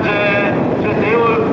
tarde.